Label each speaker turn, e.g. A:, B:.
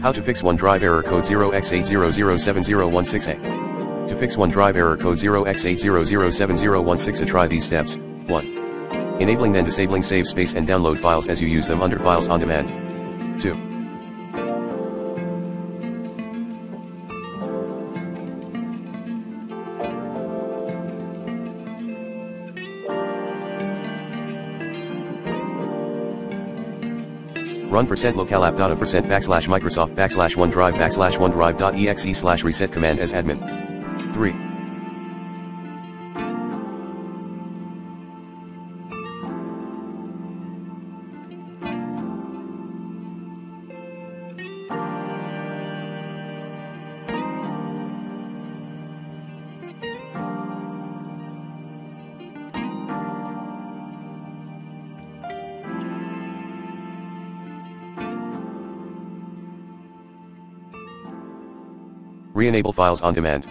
A: How to fix OneDrive error code 0x8007016A. To fix OneDrive error code 0x8007016A try these steps. 1. Enabling then disabling save space and download files as you use them under Files on Demand. 2. Run percent local app data percent backslash Microsoft backslash OneDrive backslash OneDrive.exe slash reset command as admin. 3. Re-enable files on demand.